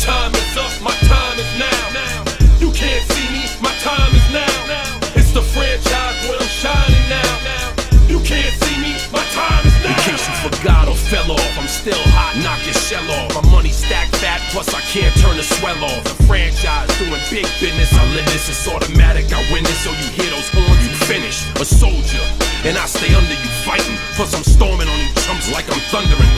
time is up, my time is now. You can't see me, my time is now. It's the franchise where I'm shining now. You can't see me, my time is now. In case you forgot or fell off, I'm still hot, knock your shell off. My money stacked fat, plus I can't turn the swell off. The franchise doing big business, I live this, it's automatic. I win this, so you hear those horns, you finish. A soldier, and I stay under you fighting. Plus I'm storming on these chumps like I'm thundering.